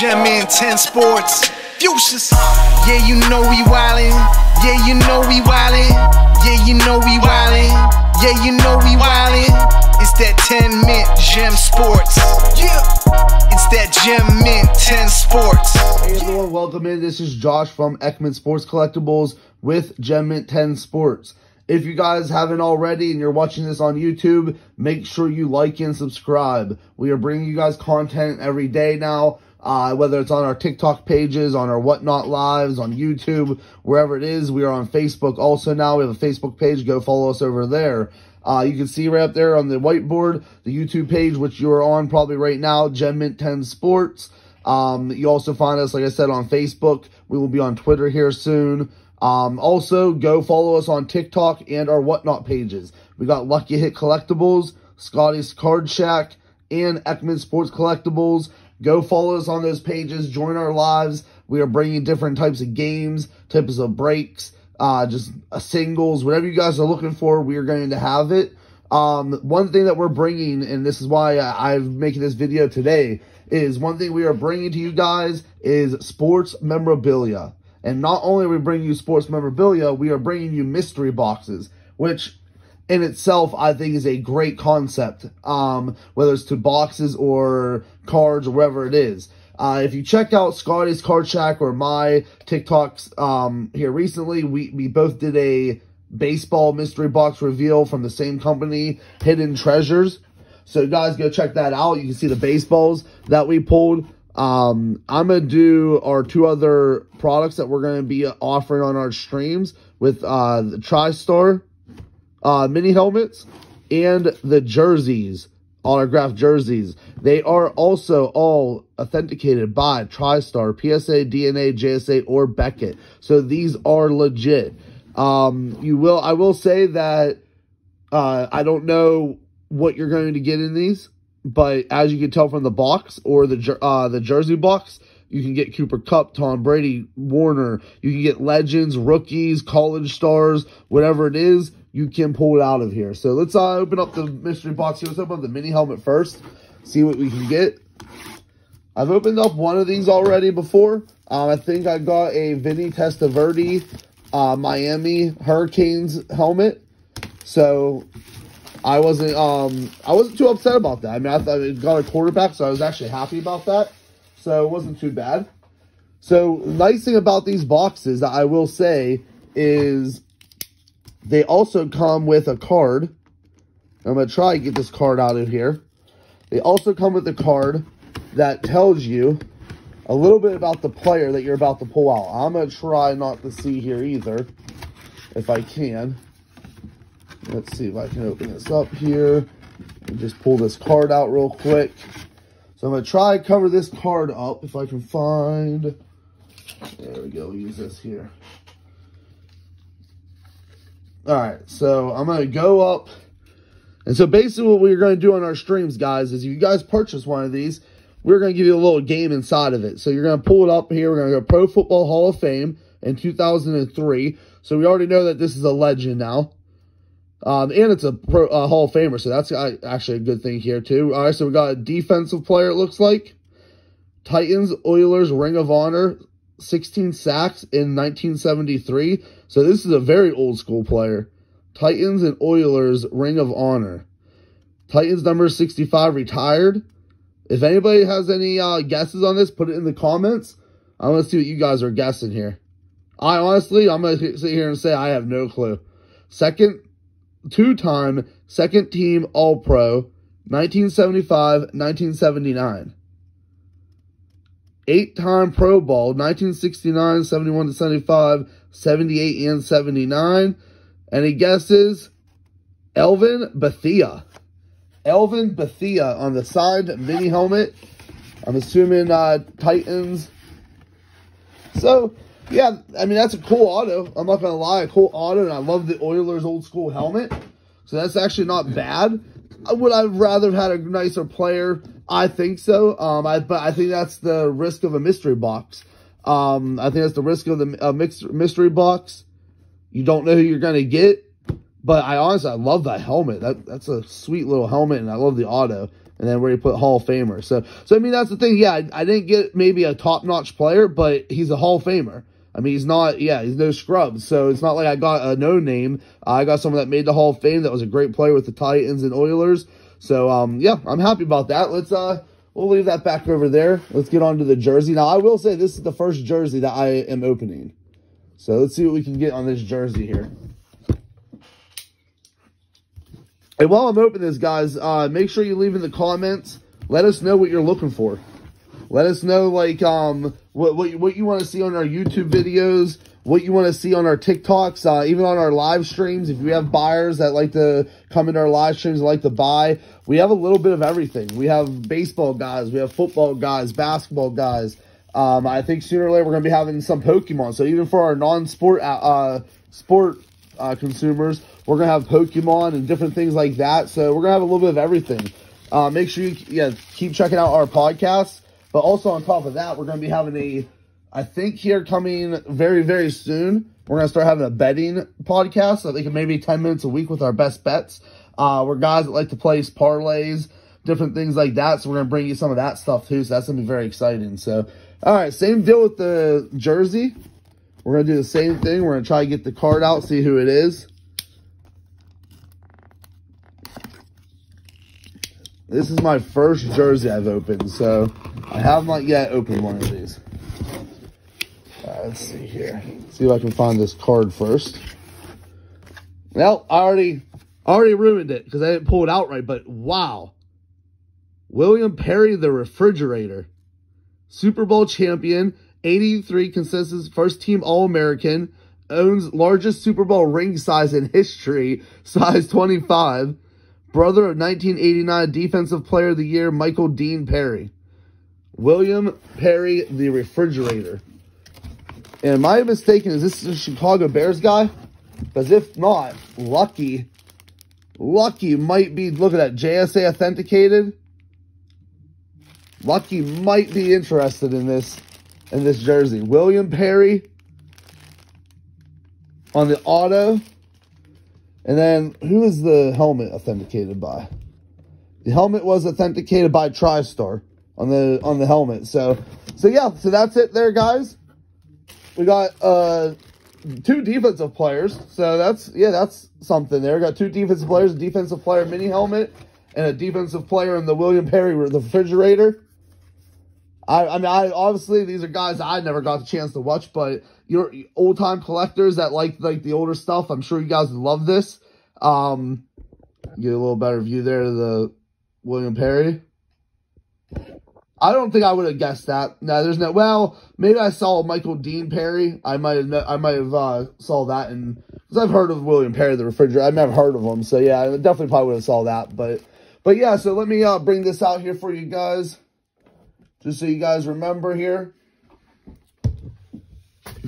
Gem Mint 10 Sports. Fuchsias. Yeah, you know we wildin'. Yeah, you know we wildin'. Yeah, you know we wildin'. Yeah, you know we wildin'. It's that 10 Mint Gem Sports. Yeah. It's that Gem Mint 10 Sports. Hey everyone, welcome in. This is Josh from Eckman Sports Collectibles with Gem Mint 10 Sports. If you guys haven't already and you're watching this on YouTube, make sure you like and subscribe. We are bringing you guys content every day now, uh, whether it's on our TikTok pages, on our Whatnot Lives, on YouTube, wherever it is. We are on Facebook also now. We have a Facebook page. Go follow us over there. Uh, you can see right up there on the whiteboard, the YouTube page, which you're on probably right now, Gem Mint 10 Sports. Um, you also find us, like I said, on Facebook. We will be on Twitter here soon. Um, also, go follow us on TikTok and our Whatnot pages. We got Lucky Hit Collectibles, Scotty's Card Shack, and Eckman Sports Collectibles. Go follow us on those pages. Join our lives. We are bringing different types of games, types of breaks, uh, just uh, singles, whatever you guys are looking for, we are going to have it. Um, one thing that we're bringing, and this is why I, I'm making this video today, is one thing we are bringing to you guys is sports memorabilia. And not only are we bringing you sports memorabilia, we are bringing you mystery boxes, which in itself I think is a great concept, um, whether it's to boxes or cards or wherever it is. Uh, if you check out Scotty's Card Shack or my TikToks um, here recently, we, we both did a baseball mystery box reveal from the same company, Hidden Treasures. So guys, go check that out. You can see the baseballs that we pulled. Um, I'm going to do our two other products that we're going to be offering on our streams with uh, the TriStar uh, mini helmets and the jerseys, autographed jerseys. They are also all authenticated by TriStar, PSA, DNA, JSA, or Beckett. So these are legit. Um, you will, I will say that uh, I don't know what you're going to get in these but as you can tell from the box or the uh, the jersey box, you can get Cooper Kupp, Tom Brady, Warner. You can get legends, rookies, college stars, whatever it is. You can pull it out of here. So let's uh, open up the mystery box here. Let's open up the mini helmet first. See what we can get. I've opened up one of these already before. Um, I think I got a Vinny Testaverde uh, Miami Hurricanes helmet. So I wasn't um I wasn't too upset about that. I mean, I thought it got a quarterback, so I was actually happy about that. So it wasn't too bad. So nice thing about these boxes that I will say is they also come with a card. I'm gonna try and get this card out of here. They also come with a card that tells you a little bit about the player that you're about to pull out. I'm gonna try not to see here either, if I can. Let's see if I can open this up here and just pull this card out real quick. So I'm going to try cover this card up if I can find. There we go. Use this here. All right. So I'm going to go up. And so basically what we're going to do on our streams, guys, is if you guys purchase one of these, we're going to give you a little game inside of it. So you're going to pull it up here. We're going to go Pro Football Hall of Fame in 2003. So we already know that this is a legend now. Um, and it's a pro, uh, Hall of Famer, so that's actually a good thing here, too. All right, so we got a defensive player, it looks like. Titans, Oilers, Ring of Honor, 16 sacks in 1973. So this is a very old school player. Titans and Oilers, Ring of Honor. Titans number 65, retired. If anybody has any uh, guesses on this, put it in the comments. I want to see what you guys are guessing here. I honestly, I'm going to sit here and say I have no clue. Second, two-time second team All-Pro, 1975, 1979. Eight-time Pro Bowl, 1969, 71 to 75, 78 and 79. Any guesses? Elvin Bethea. Elvin Bethea on the side mini helmet. I'm assuming uh, Titans. So, yeah, I mean, that's a cool auto. I'm not going to lie, a cool auto, and I love the Oilers old school helmet. So that's actually not bad. I would I rather have had a nicer player? I think so. Um, I, but I think that's the risk of a mystery box. Um, I think that's the risk of the uh, mixed mystery box. You don't know who you're going to get. But I honestly, I love that helmet. That That's a sweet little helmet, and I love the auto. And then where you put Hall of Famer. So, so I mean, that's the thing. Yeah, I, I didn't get maybe a top-notch player, but he's a Hall of Famer. I mean, he's not, yeah, he's no scrub. So it's not like I got a no name. I got someone that made the Hall of Fame that was a great player with the Titans and Oilers. So, um, yeah, I'm happy about that. Let's, uh, we'll leave that back over there. Let's get on to the jersey. Now, I will say this is the first jersey that I am opening. So let's see what we can get on this jersey here. And while I'm opening this, guys, uh, make sure you leave in the comments. Let us know what you're looking for. Let us know, like, um, what, what, what you want to see on our YouTube videos, what you want to see on our TikToks, uh, even on our live streams. If you have buyers that like to come into our live streams like to buy, we have a little bit of everything. We have baseball guys, we have football guys, basketball guys. Um, I think sooner or later we're going to be having some Pokemon. So even for our non-sport uh, uh sport uh, consumers, we're going to have Pokemon and different things like that. So we're going to have a little bit of everything. Uh, make sure you yeah, keep checking out our podcasts. But also on top of that, we're going to be having a, I think here coming very, very soon, we're going to start having a betting podcast. I think maybe 10 minutes a week with our best bets. Uh, we're guys that like to place parlays, different things like that. So we're going to bring you some of that stuff too. So that's going to be very exciting. So, all right, same deal with the jersey. We're going to do the same thing. We're going to try to get the card out, see who it is. This is my first jersey I've opened, so I have not yet opened one of these. Uh, let's see here. See if I can find this card first. Well, I already, already ruined it because I didn't pull it out right, but wow. William Perry, the refrigerator. Super Bowl champion, 83 consensus first team All-American, owns largest Super Bowl ring size in history, size 25 brother of 1989 Defensive Player of the Year, Michael Dean Perry. William Perry, the refrigerator. And am I mistaken? Is this a Chicago Bears guy? Because if not, Lucky, Lucky might be, look at that, JSA authenticated. Lucky might be interested in this, in this jersey. William Perry on the auto. And then who is the helmet authenticated by? The helmet was authenticated by TriStar on the on the helmet. So so yeah, so that's it there, guys. We got uh two defensive players. So that's yeah, that's something there. We got two defensive players, a defensive player mini helmet, and a defensive player in the William Perry the refrigerator. I, I mean, I obviously these are guys I never got the chance to watch, but your old time collectors that like like the older stuff, I'm sure you guys would love this. Um, get a little better view there of the William Perry. I don't think I would have guessed that. No, there's no. Well, maybe I saw Michael Dean Perry. I might have. I might have uh, saw that, and because I've heard of William Perry, the refrigerator. I've never heard of him, so yeah, I definitely probably would have saw that. But, but yeah. So let me uh, bring this out here for you guys, just so you guys remember here.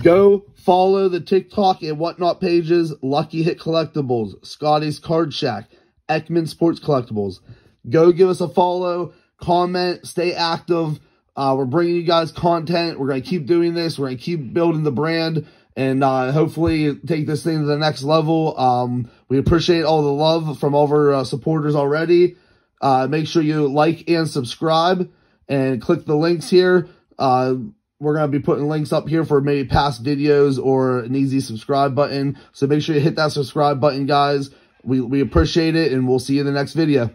Go follow the TikTok and whatnot pages, Lucky Hit Collectibles, Scotty's Card Shack, Eckman Sports Collectibles. Go give us a follow, comment, stay active. Uh, we're bringing you guys content. We're going to keep doing this. We're going to keep building the brand and uh, hopefully take this thing to the next level. Um, we appreciate all the love from all of our uh, supporters already. Uh, make sure you like and subscribe and click the links here. Uh, we're going to be putting links up here for maybe past videos or an easy subscribe button. So make sure you hit that subscribe button, guys. We, we appreciate it, and we'll see you in the next video.